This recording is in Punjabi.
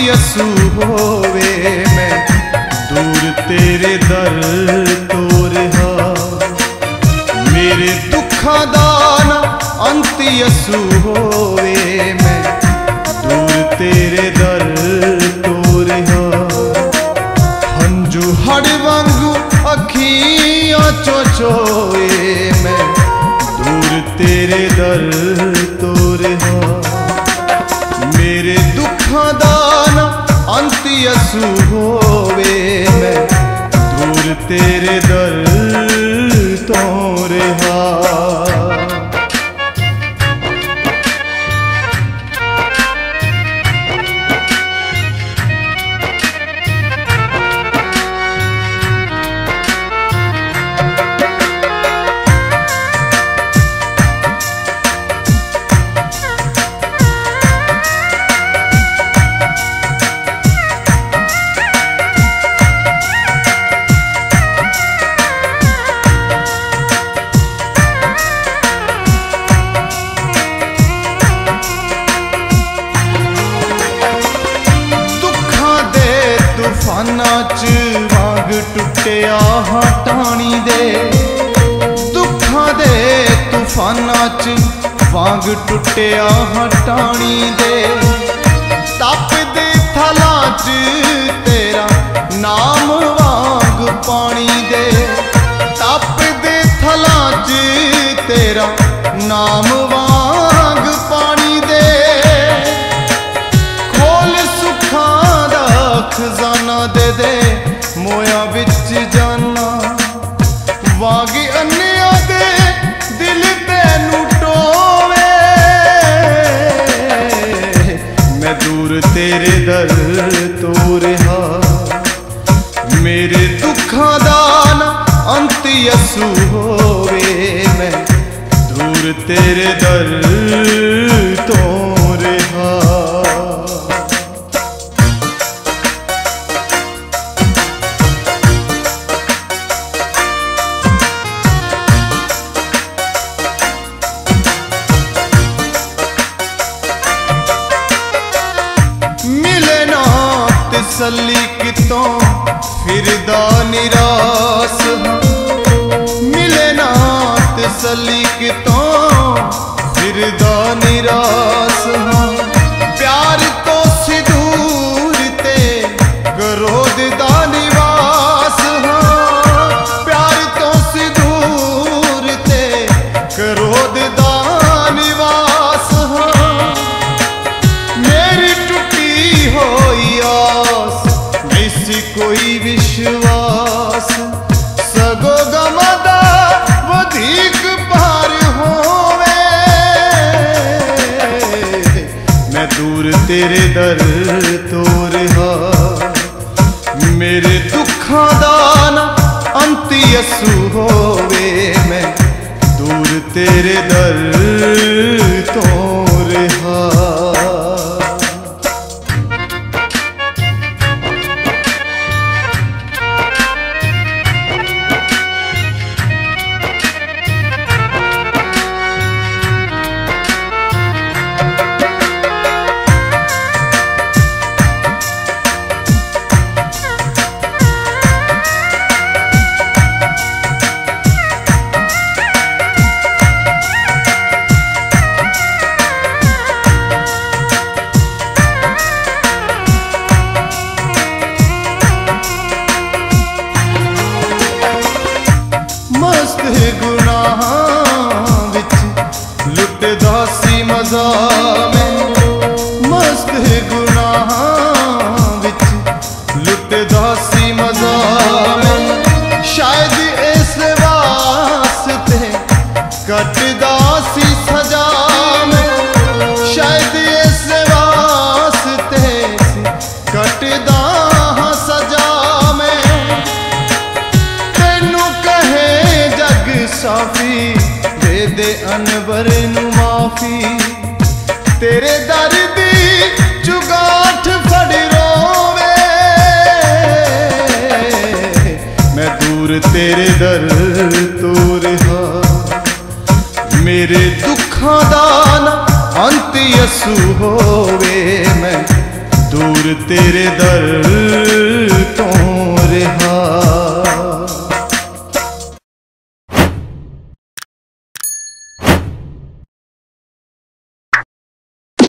ਯਸੂ ਹੋਵੇ ਮੈਂ ਦੂਰ ਤੇਰੇ ਦਰ ਤੋਂ ਰਹਾ ਮੇਰੇ ਦੁੱਖਾਂ ਦਾ ਨਾ ਅੰਤ ਯਸੂ ਹੋਵੇ ਮੈਂ ਦੂਰ ਤੇਰੇ ਦਰ ਤੋਂ ਰਹਾ ਹੰਝੂ ਹੜ ਵਾਂਗੂ ਅੱਖੀਆਂ ਚੋ ਚੋਏ ਮੈਂ ਦੁੱਖਾਂ ਦਾ ਨਾ ਅੰਤ ਯਸੂ ਹੋਵੇ ਮੈਂ। ਦੂਰ ਤੇਰੇ ਦਰ ਤੋਂ ਰਹਾ। ਤੂਫਾਨਾਂ 'ਚ ਵਾਂਗ ਟੁੱਟਿਆ ਹਟਾਣੀ ਦੇ। ਦੁੱਖਾਂ ਦੇ ਤੂਫਾਨਾਂ 'ਚ ਵਾਂਗ ਟੁੱਟਿਆ ਹਾਂ ਟਾਣੀ ਦੇ। ਤਪਦੇ ਥਲਾਂ 'ਚ ਤੇਰਾ ਮੇਰੇ ਦੁੱਖਾਂ ਦਾ ਨਾ ਅੰਤ ਯਸੂ ਹੋਵੇ ਮੈਂ ਦੂਰ ਤੇਰੇ ਦਰ ਤੋਂ ਰਹਾ ਮਿਲੇ ਨਾ ਤਸੱਲੀ ਕਿਤੋਂ ਫਿਰਦਾ ਨਿਰਾਸ ਹਾਂ ਮਿਲੇ ਨਾ ਤਸੱਲੀ ਕਿਤੋਂ ਤੇਰੇ ਦਰ ਤੋਂ ਰਹਾ। ਮੇਰੇ ਦੁੱਖਾਂ ਦਾ ਨਾ ਅੰਤ ਯਸੂ ਹੋਵੇ ਮੈਂ। ਦੂਰ ਤੇਰੇ ਦਰ ਤੋਂ ਸੀ ਮੈਂ ਮਸਤ ਗੁਨਾਹਾਂ ਵਿੱਚ ਲੁੱਟਦਾ ਸੀ ਮਜ਼ਾ ਮੈਂ ਸ਼ਾਇਦ ਇਸ ਵਾਸਤੇ ਕੱਟਦਾ ਸੀ ਸਜ਼ਾ ਮੈਂ ਸ਼ਾਇਦ ਇਸ ਵਾਸਤੇ ਸੀ ਕੱਟਦਾ ਸਜ਼ਾ ਮੈਂ ਤੈਨੂੰ ਕਹੇ ਜਗ ਸਾਫੀ ਦੇ ਦੇ ਅਨਵਰ ਨੂੰ ਮਾਫੀ। ਤੇਰੇ ਦਰ ਦੀ ਚੁਗਾਠ ਫੜ ਰੋਵੇ। ਮੈਂ ਦੂਰ ਤੇਰੇ ਦਰ ਤੋਂ ਰਹਾ। ਮੇਰੇ ਦੁੱਖਾਂ ਦਾ ਨਾ ਅੰਤ ਯਸੂ ਹੋਵੇ। ਮੈਂ ਦੂਰ ਤੇਰੇ ਦਰ